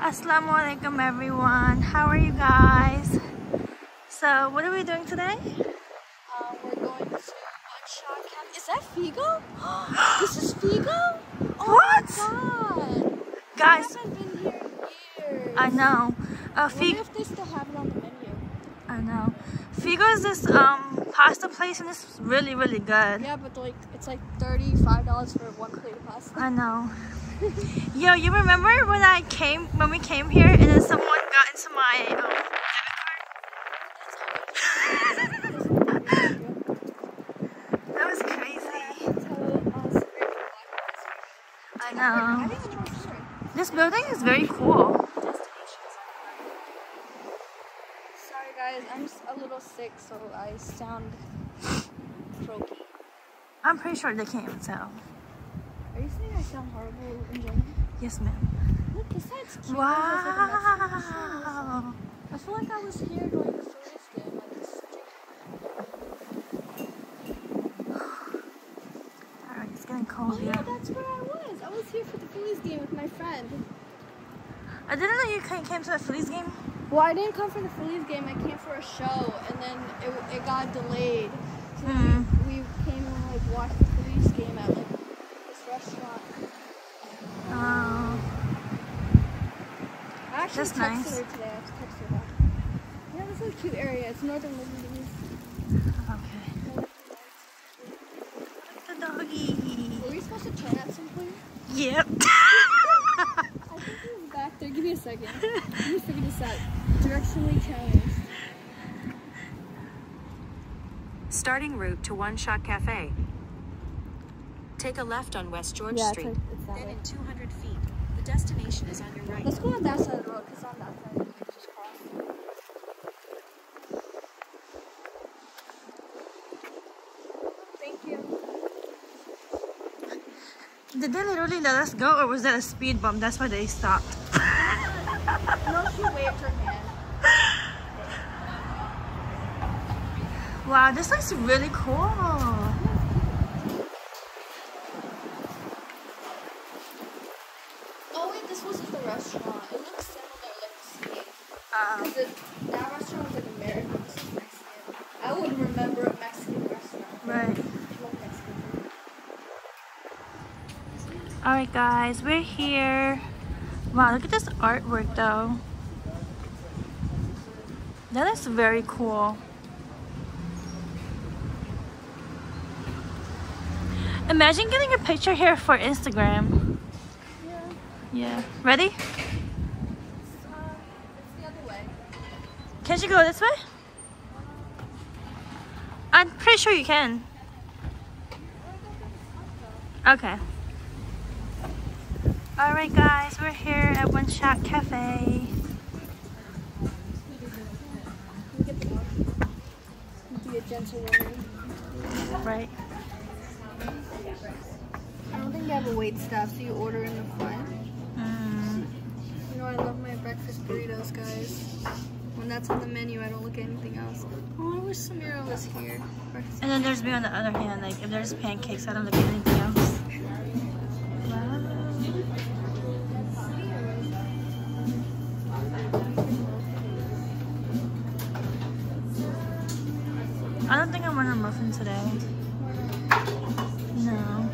Assalamu alaikum everyone. How are you guys? So what are we doing today? Um, we're going to One Shot Cafe. Is that Figo? this is Figo? Oh What? god. Guys, I haven't been here in years. I know. Uh, if they still have it on the menu. I know. Figo is this um pasta place and it's really really good. Yeah, but like it's like thirty-five dollars for one plate of pasta. I know. Yo, you remember when I came when we came here and then someone got into my um, debit card? that was crazy. I know. didn't even know the story. This building is very cool. Sorry guys, I'm just a little sick, so I sound croaky. I'm pretty sure they can't tell. Are you saying I sound horrible in general? Yes, ma'am. Look, this side's cute. There's, like, a Mexican restaurant. Wow. I feel like I was here during the Phillies game, like this. Alright, it's getting Oh cold yeah, that's where I was. I was here for the Phillies game with my friend. I didn't know you came to the Phillies game. Well, I didn't come for the Phillies game. I came for a show, and then it, it got delayed. So Hmm. we, we came and like watched the Phillies game at like this restaurant. Oh. I actually That's nice. her today. I have to text her back. Yeah, this is a cute area. It's northern Liberty. Okay. The doggy. Were we supposed to turn at some point? Yep. I think he was back there. Give me a second. Let me figure this out. Directionally challenged. Starting route to One Shot Cafe. Take a left on West George Yeah, it's Street. like it's then way. in 200 feet, the destination is on your right. Let's go on that side of the road, because on that side we can just cross. Thank you. Did they literally let us go or was that a speed bump? That's why they stopped. No, she waved her hand. Wow, this looks really cool. Oh wait, this wasn't the restaurant. It looks similar, like the same. Um, Cause it, that restaurant was like American. This is Mexican. I would remember a Mexican restaurant. right. I love Mexican food. Alright guys, we're here. Wow, look at this artwork though. That is very cool. Imagine getting a picture here for Instagram. Yeah. Yeah. Ready? Uh, it's the other way. Can't you go this way? I'm pretty sure you can. Okay. Alright guys, we're here at One Shot Cafe. You get the dog. Be a gentlewoman. Right. I don't think they have a wait staff, so you order in the front. Mm. You know, I love my breakfast burritos, guys. When that's on the menu, I don't look at anything else. Oh, I wish Samira was here. And then there's me on the other hand, like if there's pancakes, I don't look at anything else. I don't think I want a muffin today. No.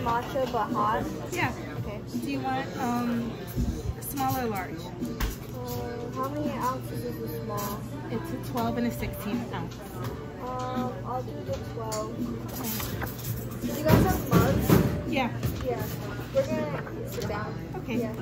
Matcha but hot? Yeah. Okay. Do you want um small or large? Um, how many ounces is the small? It's a 12 and a 16 ounce. Um, I'll do the 12. Do you guys have mugs? Yeah. Yeah. We're gonna sit down. Okay. Yeah.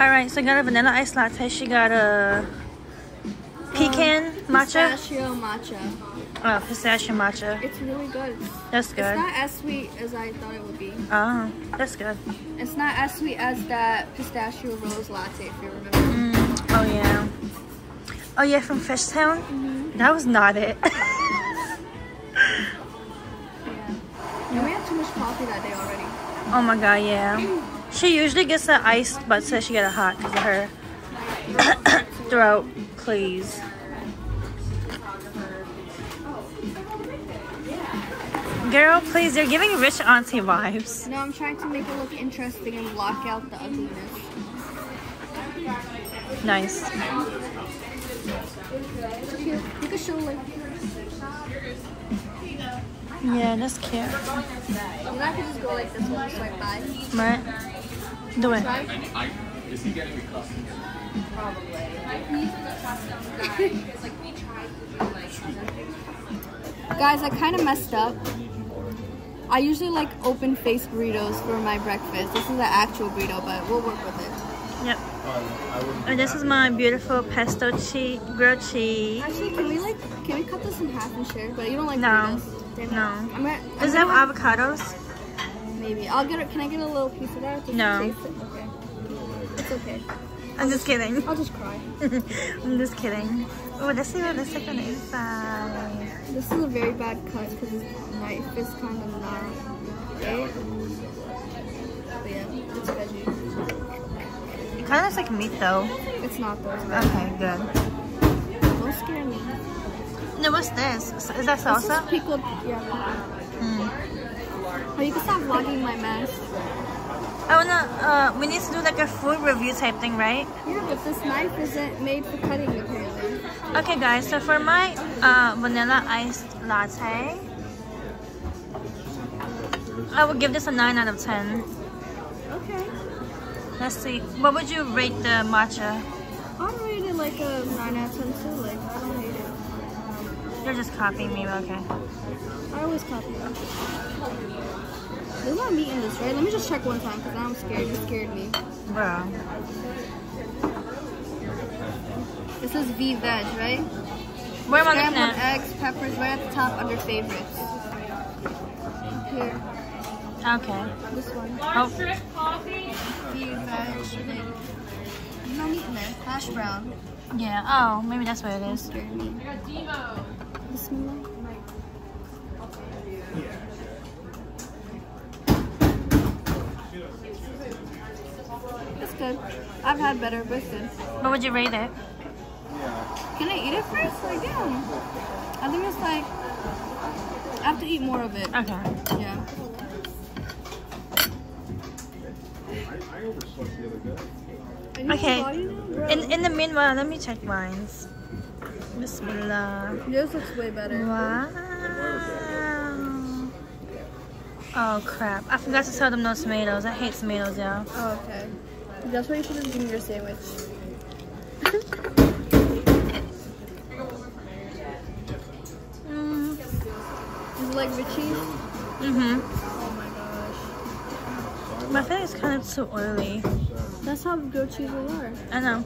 Alright, so I got a vanilla iced latte. She got a pecan matcha. Pistachio matcha. Oh, pistachio matcha. It's really good. That's good. It's not as sweet as I thought it would be. Oh, that's good. It's not as sweet as that pistachio rose latte, if you remember. Mm, oh yeah. Oh yeah, from Fishtown. That was not it. Yeah. And we had too much coffee that day already. oh my god, yeah. She usually gets the iced, but says she got a hot because of her throat. Please. Girl, please, you're giving rich auntie vibes. No, I'm trying to make it look interesting and block out the ugliness. Nice. Can show like, Yeah, that's cute. you know, I could just go like this one, swipe by. Right? Do it. Try. Is he getting the custom? Guys, I kind of messed up. I usually like open face burritos for my breakfast. This is an actual burrito, but we'll work with it. Yep. And this is my beautiful pesto cheese, grilled cheese. Actually, can we like, can we cut this in half and share? But you don't like No. burritos. Damn it. No. I'm Does it have gonna avocados? Maybe. I'll get it. Can I get a little piece of that? Just No. it? Okay. It's okay. I'm just kidding. I'll just cry. I'm just kidding. Oh, let's see what looks like on the inside. Um, this is a very bad cut because this knife is kind of not it. But yeah, it's veggie. It kind of looks like meat though. It's not though. It's. Okay, good. Don't scare me. No, what's this? Is that This salsa? is pickled. Yeah. Oh, you can stop vlogging my mess. I wanna, uh, we need to do like a food review type thing, right? Yeah, but this knife isn't made for cutting apparently. Okay guys, so for my uh, vanilla iced latte, I would give this a 9 out of 10. Okay. Let's see, what would you rate the matcha? I'll rate it like a 9 out of 10 too. Like, I don't hate it. You're just copying me, okay. I always copy them. There's no meat in this, right? Let me just check one time because I'm scared. You scared me. Bro. This is V veg, right? Where am I looking at? eggs, peppers, right at the top under favorites. Here, Okay. this one. Oh, V veg. There's no meat in there. Hash brown. yeah. Oh, maybe that's what it is. Scared me. Bismillah. Good. I've had better, biscuits. but it's good. What would you rate it? Can I eat it first? Like, yeah. I think it's like, I have to eat more of it. Okay. Yeah. Okay. on volume now. In in the meanwhile, let me check mines. Bismillah. Yours looks way better. Wow. Oh crap! I forgot to tell them no tomatoes. I hate tomatoes, y'all. Oh, okay. That's why you should have given me your sandwich. Mm. Is it like Richie's? Mhm. Oh my gosh. My face is kind of too oily. That's how grilled cheeses are. I know.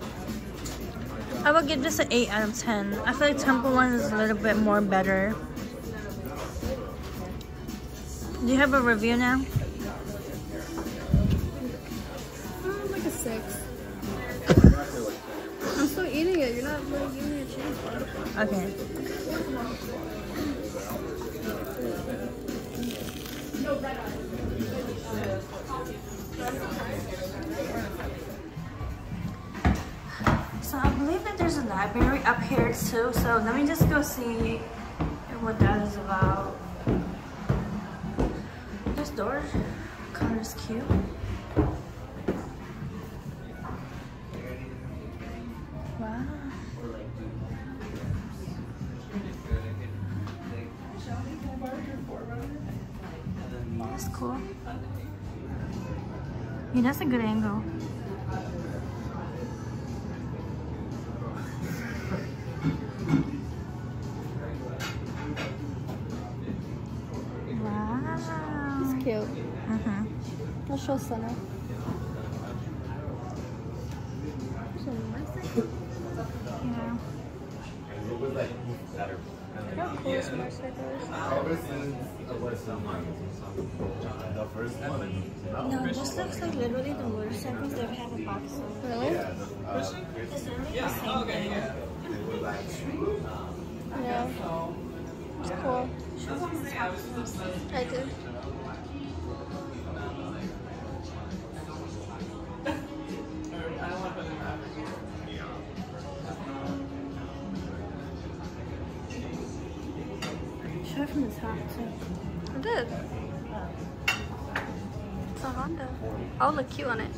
I would give this an 8 out of 10. I feel like Temple one is a little bit more better. Do you have a review now? Okay. So I believe that there's a library up here too. So let me just go see what that is about. This door color's cute. Yeah, that's a good angle. Wow. Cute. Uh-huh. I'll show Sana. Yeah. How cool is motorcycles? The first one. No, this looks like literally the motorcycles that we have a box of. Really? It's literally the same thing. Yeah. It's cool. I did. Did. It's a Honda. I'll look cute on it.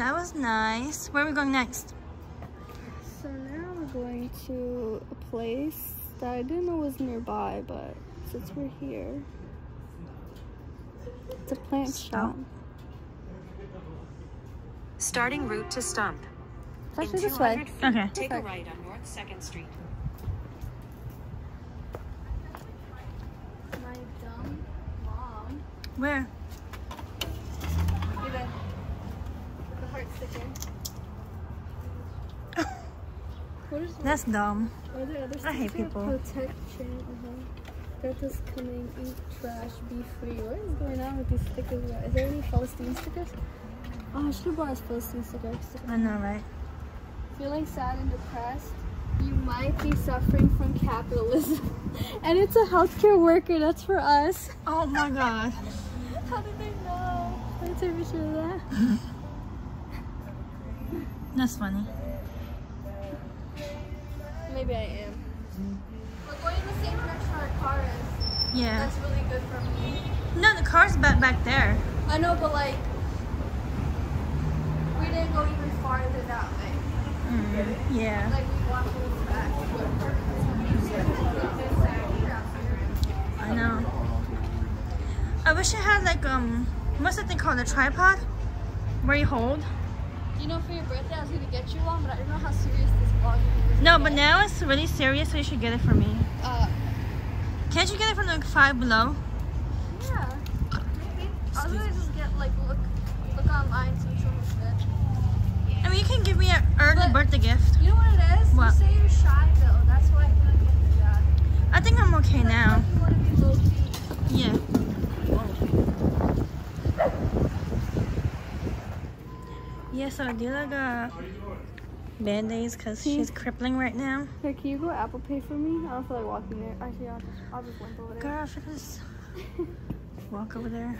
That was nice. Where are we going next? So now we're going to a place that I didn't know was nearby, but since we're here, it's a plant shop. Starting route to Stump. It's In actually this way. feet, Okay. take a Okay. right on North 2nd Street. My dumb mom. Where? Look at the heart sticker. what is That's dumb. Are there other I hate people. Protection. Uh-huh. Death is coming. Eat trash. Be free. What is going on with these stickers? Is there any Palestine stickers? Oh, I should have brought us Palestine stickers. I know, right? Feeling sad and depressed. You might be suffering from capitalism. and it's a healthcare worker. That's for us. Oh my god. How did they know? Can I take a picture of that? That's funny. Maybe I am. We're going in the same direction our car is. Yeah. That's really good for me. No, the car's back back there. I know, but like, we didn't go even farther that way. Mm, yeah. Like, we walked back. I know. I wish I had like um, what's that thing called? A tripod, where you hold. You know, for your birthday, I was gonna get you one, but I don't know how serious this is. No, but now it's really serious, so you should get it for me. Uh, Can't you get it from like Five Below? yeah. Maybe. I gonna just get like look, look online, which one was. I mean, you can give me an early But- birthday gift. You know what it is? What? You say you're shy though. That's why I like you do that. I think I'm okay now. Want to be low key. Yeah. Yeah, so Adila got band-aids because she's crippling right now. Here, can you go Apple Pay for me? I don't feel like walking there. Actually, I'll just, I'll just limp over there. Girl, I just walk over there.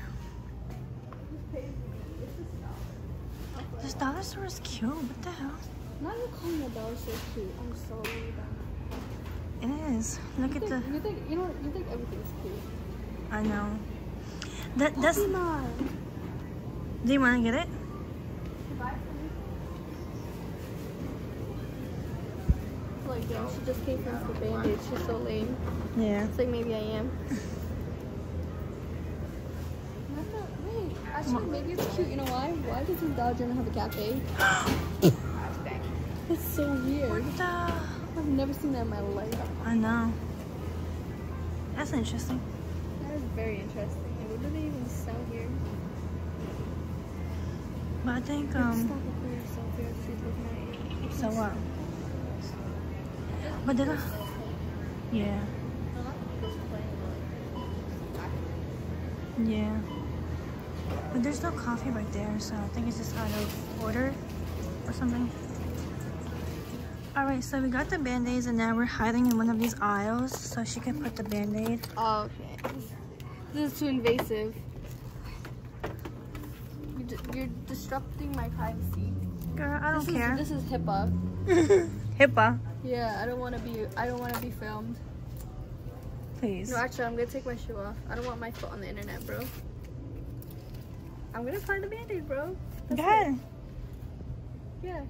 This dollar store is cute. What the hell? Not you calling a dollar store cute. I'm so worried about It is. Look you at the. think, you think you know you think everything's cute. I know. That that's. Pokemon. Do you want to get it? Buy for me. Like, damn, she just came from the band-aid. She's so lame. Yeah. It's like maybe I am. Not that- Wait, actually, maybe it's cute. You know why? Why doesn't Dollar General have a cafe? It's so weird. What the? I've never seen that in my life. I know. That's interesting. That is very interesting. And what do they even sell here? But I think um. it for yourself. You're actually looking at it. So what? But then. Yeah. Yeah. But there's no coffee right there, so I think it's just out of order or something. Alright, so we got the band-aids and now we're hiding in one of these aisles so she can put the band-aid. Oh, okay. This is too invasive. You're, you're disrupting my privacy. Girl, I don't this care. Is, this is HIPAA. HIPAA, Yeah, I don't want to be. I don't want to be filmed. please. No, actually, I'm gonna take my shoe off. I don't want my foot on the internet, bro. I'm gonna find the band-aid, bro. Go ahead. it. Yeah.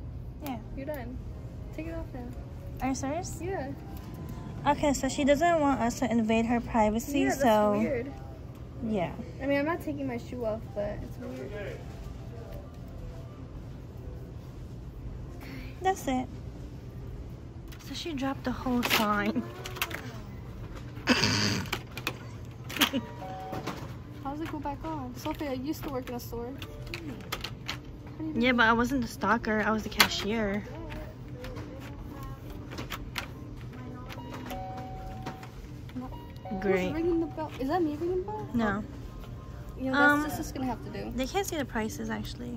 Yeah. You're done. Take it off now. Are you serious? Yeah. Okay, so she doesn't want us to invade her privacy, Yeah, that's so weird. yeah. I mean, I'm not taking my shoe off, but it's weird. That's it. So she dropped the whole sign. How does it go back on? Sophie, I used to work in a store. How do you do Yeah, but I wasn't the stalker. I was the cashier. Great. ringing the bell? Is that me ringing the bell? No, You know, Um, that's, that's just gonna have to do. they can't see the prices actually.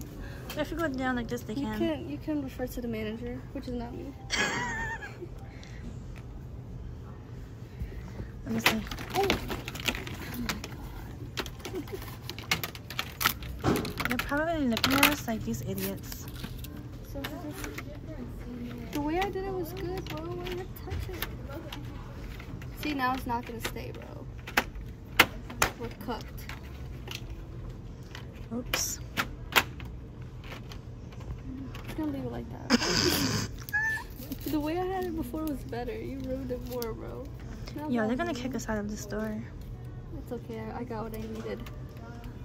If you go down like this, they You can. can you can refer to the manager, which is not me. Let me see. They're probably looking at us like these idiots. So the way I did it was good, bro. Why have to touch it? See, now it's not gonna stay, bro. We're cooked. Oops. It's gonna leave it like that. the way I had it before was better. You ruined it more, bro. Yo, they're gonna kick us out of the store. It's okay. I, got what I needed.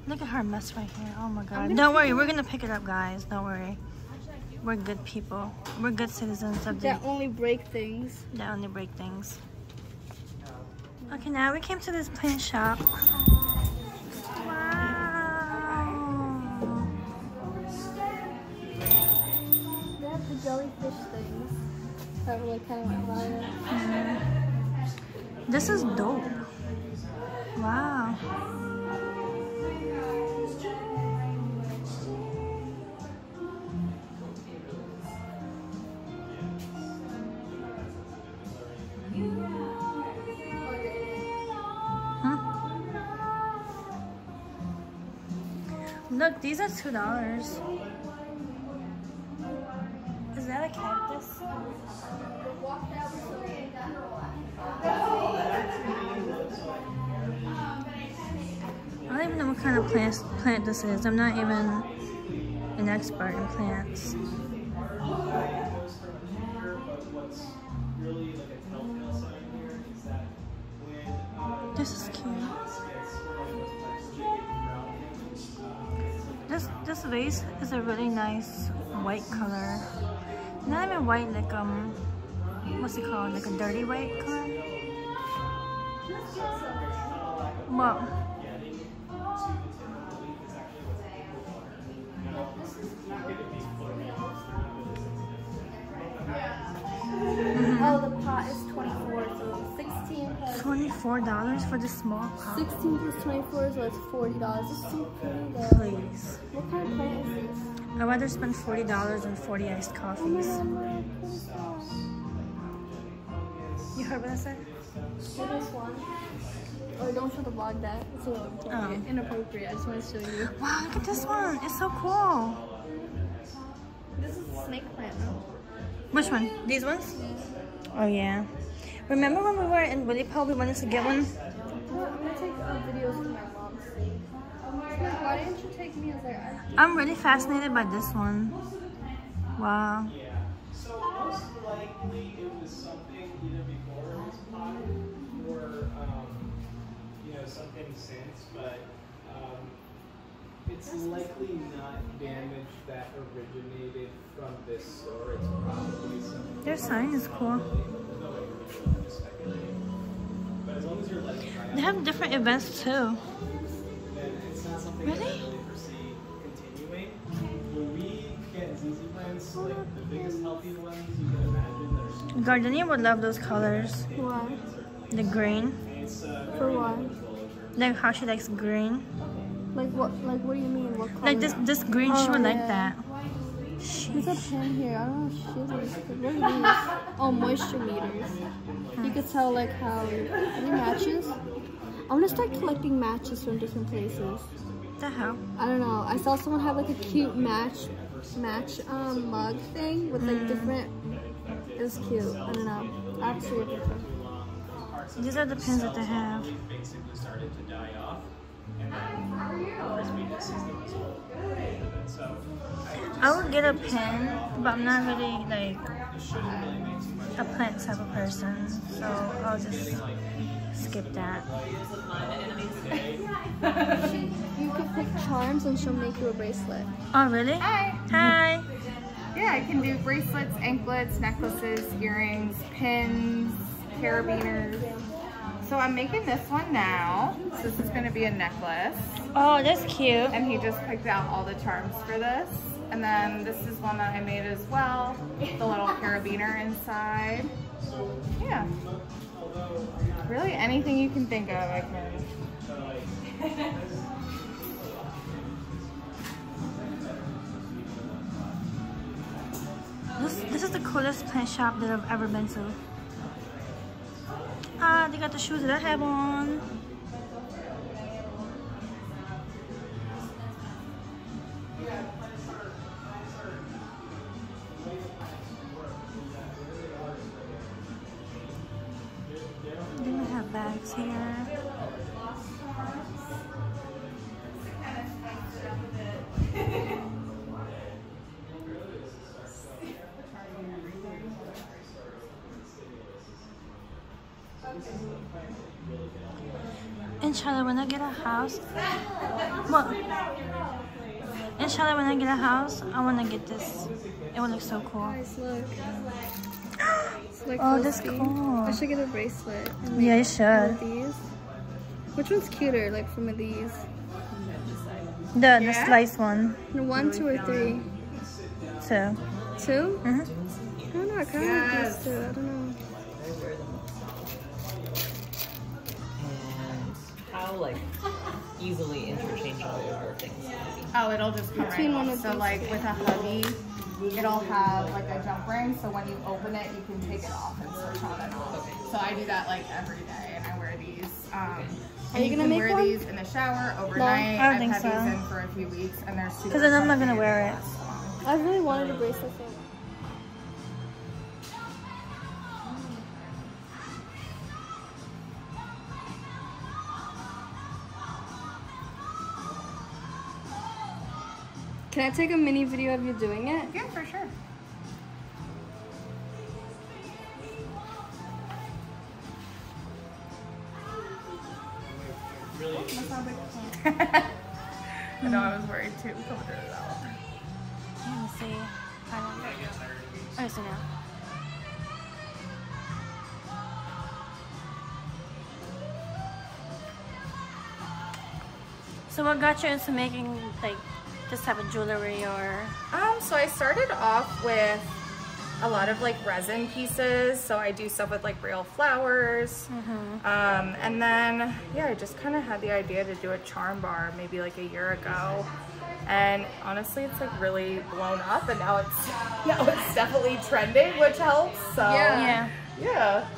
Look at her mess right here. Oh my god. Don't worry, we're gonna pick it up, guys. Don't worry. We're good people. We're good citizens of the That only break things. that only break things. Okay, now we came to this plant shop. Wow. They have the jellyfish things. That were like kind of. This is dope. Wow. Look, these are two dollars. Cactus? I don't even know what kind of plant plant this is. I'm not even an expert in plants. This is cute. This this vase is a really nice white color. Not even white, like um, what's it called? Like a dirty white color. Well, Oh, the pot is 24, so 16 plus twenty-four dollars for this small pot. 16 plus 24, so it's $40. This is so pretty though. Please. What kind of plant is this? I'd rather spend forty dollars on forty iced coffees. god, look, what is that? You heard what I said? What is one? Or don't show the vlog that. It's a little inappropriate. Oh. inappropriate. I just want to show you. Wow, look at this one. It's so cool. This is a snake plant? Which one? These ones? Oh yeah. Remember when we were in Willie Paul, we wanted to get one? I'm really fascinated by this one. Wow. So most likely it was something either before it was potted or um, you know something since, but um, it's likely not damage that originated from this store. It's probably something. Their sign is cool. They have different events too. Really? Biggest healthy ones you can imagine that are super Gardenia would love those colors. Why? The green. For what? Like how she likes green. Like what? Like what do you mean? What color? Like this this green, she Oh, would like oh, that. There's a pen here. I don't know what shit is. What are these? Oh, moisture meters. You could tell like how are they matches. I want to start collecting matches from different places. The hell? I don't know. I saw someone have like a cute match match um mug thing with like different. It was cute. I don't know. I have to see what they're These are the pins that they have. basically started to die off. and then crispiness is the most important. So I would get a pin, but I'm not really like it shouldn't really make too much. a plant type of person, so I'll just skip that. You can pick charms and she'll make you a bracelet. Oh, really? Hi. Hi. Yeah, I can do bracelets, anklets, necklaces, earrings, pins, carabiners. So I'm making this one now. So this is gonna be a necklace. Oh, that's cute. And he just picked out all the charms for this. And then this is one that I made as well. The little carabiner inside. Yeah. Really anything you can think of, I can. This this is the coolest plant shop that I've ever been to. Ah, they got the shoes that I have on. They Inshallah, when I get a house, well, inshallah, when I get a house, I want to get this. It would look so cool. Guys, look. Like Oh, that's cool. I should get a bracelet. Yeah, you should. these. Which one's cuter, like from these? The the Yeah? slice one One, two, or three? too. Two? hmm I don't know, I kind of like these two. I don't know. Easily interchangeable your things. Oh, it'll just come Between right one off. of So like with a huggy, it'll have like a jump ring. So when you open it, you can take it off and switch on and off. So I do that like every day, and I wear these. Um, Are you and gonna can make wear one? these in the shower overnight. I don't I've think had so. these in for a few weeks, and they're super. 'Cause then I'm not gonna wear it. I really wanted a bracelet. Can I take a mini video of you doing it? Yeah, for sure. Oh, I know I was worried too. Coming through that one. Let me see. I don't know. Oh, so now. So what got you into making like this type of jewelry or Um, so I started off with a lot of like resin pieces. So I do stuff with like real flowers. Um, and then, yeah, I just kind of had the idea to do a charm bar maybe like a year ago. And honestly, it's like really blown up and now it's, now it's definitely trending, which helps. So Yeah. yeah. yeah.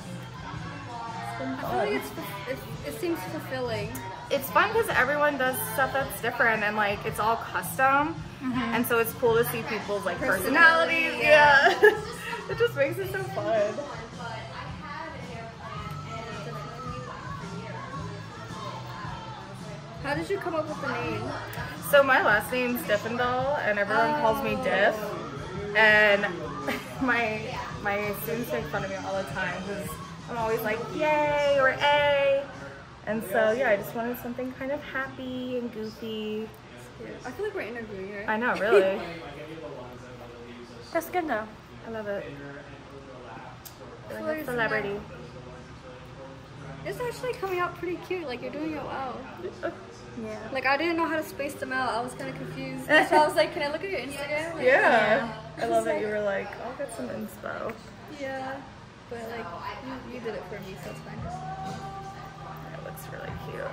I feel like it's, it, it seems fulfilling. It's fun because everyone does stuff that's different and like it's all custom. Mm-hmm. And so it's cool to see people's like personalities yeah. It just makes it so fun. How did you come up with the name? so my last name's Diffendall and everyone calls me oh. Diff. And my my students make fun of me all the time because I'm always like yay or a and so yeah I just wanted something kind of happy and goofy I feel like we're interviewing her. I know really That's good though. I love it like like a it's celebrity It's actually coming out pretty cute. Like you're doing it well. Yeah. Like I didn't know how to space them out. I was kind of confused. So I was like, can I look at your Instagram? Like, Yeah. I love that you were like, I'll get some inspo. Yeah. But like, you, you did it for me, so it's fine. Really cute.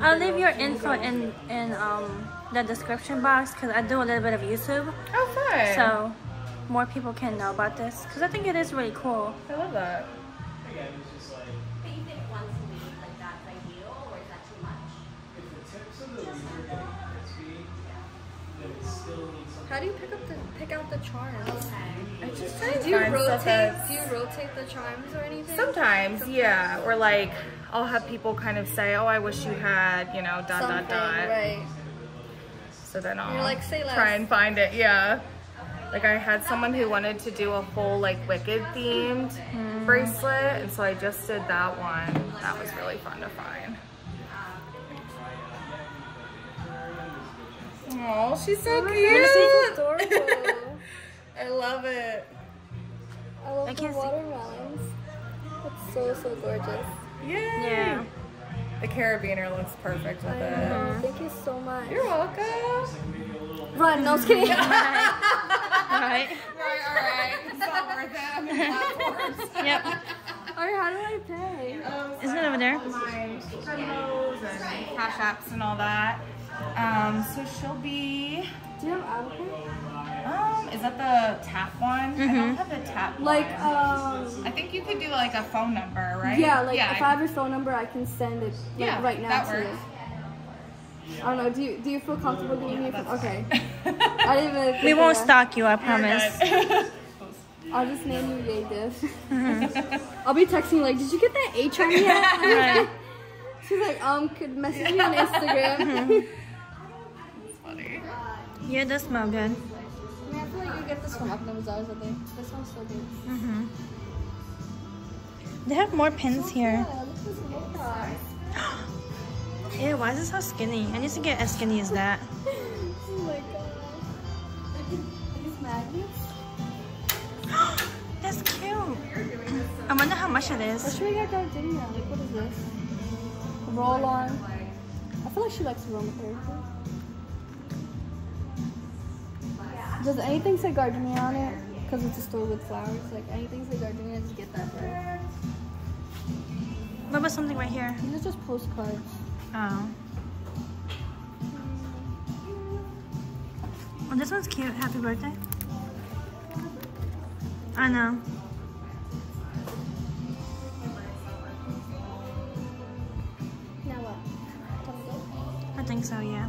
I'll leave your info in in um the description box because I do a little bit of YouTube, Oh, fun. so more people can know about this because I think it is really cool. I love that. How do you pick up the pick out the charms? I just try Do you rotate? Do you rotate the chimes or anything? Sometimes, yeah. Or like, I'll have people kind of say, "Oh, I wish you had," you know, dot Something, dot dot. right? So then I'll like, "Say try and find it. Yeah. Like I had someone who wanted to do a whole like Wicked themed Hmm. bracelet, and so I just did that one. That was really fun to find. Oh, she's so It's cute. adorable. I love it. I love I the watermelons. It's so so gorgeous. Yay. Yeah. The carabiner looks perfect with it. Oh, thank you so much. You're welcome. Run, no, I was kidding. Alright. Right, all right. It's not worth it. I'm in platforms. Yep. Alright, how do I pay? Oh, Isn't it over there? my Venmos and Cash Apps and all that. Um, so she'll be, Do you have Apple um, is that the tap one? I don't have the tap Like, one. um, I think you could do like a phone number, right? yeah, like if I I- have your phone number, I can send it like Yeah, right now that to works. you. I don't know. Do you do you feel comfortable giving me? a phone? Okay. I didn't even. We won't that. stalk you, I promise. I'll just name you Yay Diff. I'll be texting you like, did you get that H on me yet? She's like, um, could message me on Instagram. Yeah, it does smell good. I mean, I feel like you get this from Bazaar or something. This smells so good. hmm They have more pins here. Yeah, look at this makeup. Yeah, why is it so skinny? I need to get as skinny as that. Oh my god. Are these magnets? That's cute. I wonder how much it What is. should we get Gardenia? Like, what is this? Roll on. I feel like she likes roll aromatherapy. Does anything say gardenia on it? Because it's a store with flowers. Like, anything say gardenia, just get that for. What about something right here? These are just postcards. Oh. Oh, this one's cute. Happy birthday. I know. Now what? Time to go? I think so, yeah.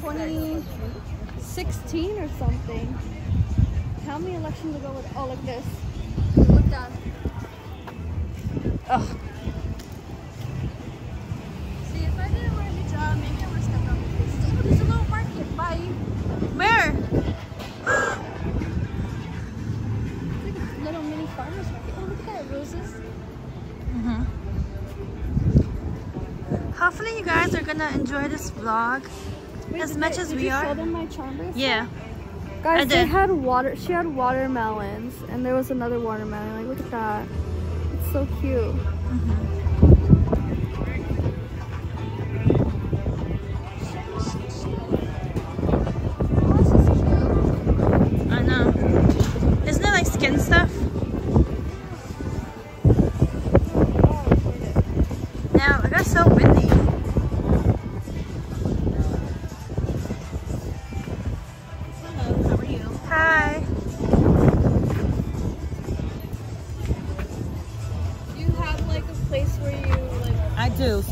2016 or something. How many elections ago was oh like this? Look down. Ugh. See if I didn't wear a hijab, maybe I would have stepped on the face. Oh, there's a little market. Bye. Where? It's like a little mini farmer's market. Oh, look at that, roses. hmm Hopefully you guys are gonna enjoy this vlog as much they- as we are. them my charm? Yeah. Guys, they did. had water. She had watermelons, and there was another watermelon. Like, look at that. It's so cute. Oh,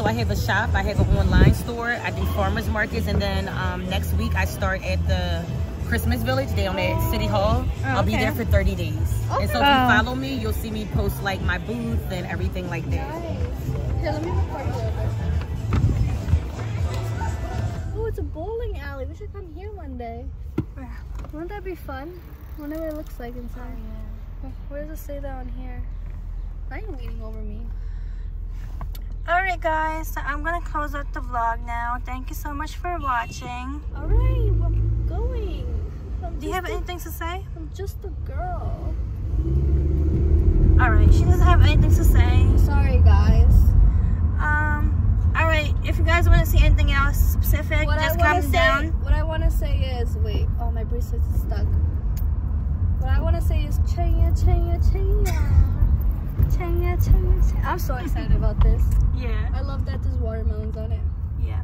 I have a shop. I have an online store. I do farmers markets, and then um, next week I start at the Christmas Village down at City Hall. I'll be there for 30 days. And so if Oh. you follow me, you'll see me post like my booth and everything like that. Here, let me record you over. Oh, it's a bowling alley. We should come here one day. Where? Wouldn't that be fun? I wonder what it looks like inside. Where does it say that on here? Now you're leaning over me. Alright guys, so I'm gonna close out the vlog now. Thank you so much for watching. Alright, I'm going. I'm Do you have a- anything to say? I'm just a girl. Alright, she doesn't have anything to say. Sorry, guys. Um, alright, if you guys want to see anything else specific, What just comment down. What I want to say is, wait, oh my bracelet is stuck. What I want to say is, chaya, chaya, chaya, chaya, chaya, chaya. I'm so excited about this. Yeah, I love that there's watermelons on it. yeah.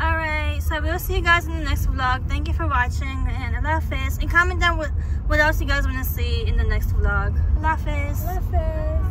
Alright, so we'll see you guys in the next vlog. Thank you for watching, and Allah Hafiz. And comment down what, what else you guys want to see in the next vlog. Allah Hafiz. Love.